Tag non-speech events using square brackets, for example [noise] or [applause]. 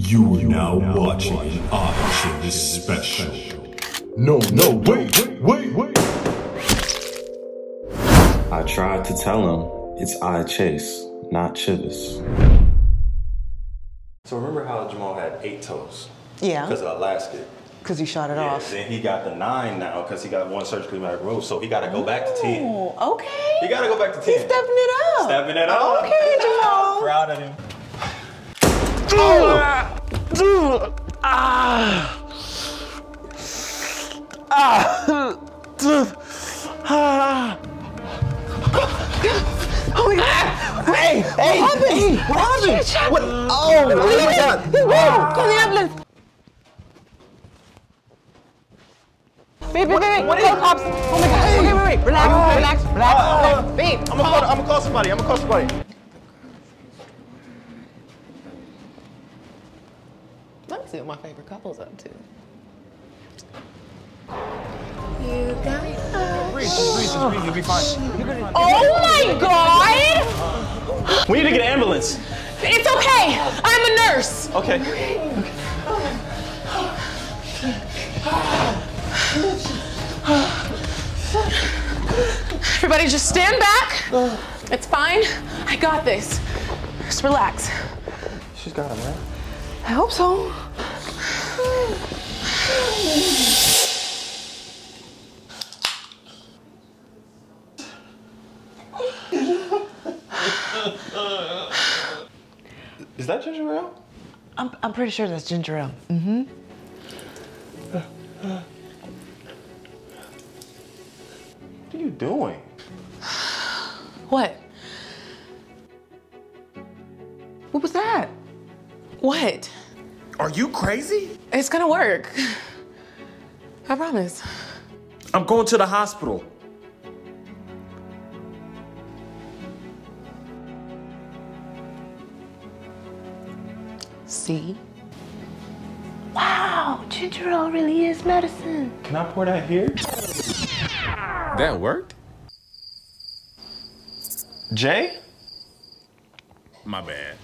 You are now watching an Odd special. No, no, wait, wait, wait. Wait. I tried to tell him it's I Chase, not Chivas. So remember how Jamal had eight toes? Yeah. Because of Alaska. Because he shot it Yeah, off. then he got the nine now because he got one surgically removed. So he got to go back to 10. Oh, okay. He got to go back to 10. He's stepping it up. Stepping it up. Okay, Jamal. [laughs] Proud of him. Oh my God. Hey, hey, what happened? Hey, what happened? What? Oh, oh my God. Oh. Call the ambulance. Babe, babe, babe, what is cops? Oh my God. Okay, wait, wait. Relax, relax, relax, relax. Babe, I'm gonna call. I'm gonna call somebody. I'm gonna call somebody. Let me see what my favorite couple's up to. Breathe, just breathe, just breathe. You'll be fine. Oh my God! We need to get an ambulance. It's okay. I'm a nurse. Okay. Everybody just stand back. It's fine. I got this. Just relax. She's got him, right? I hope so. Is that ginger ale? I'm, I'm pretty sure that's ginger ale. Mm-hmm. What are you doing? What? What was that? What? Are you crazy? It's gonna work. I promise. I'm going to the hospital. See? Wow, ginger ale really is medicine. Can I pour that here? That worked? Jay? My bad.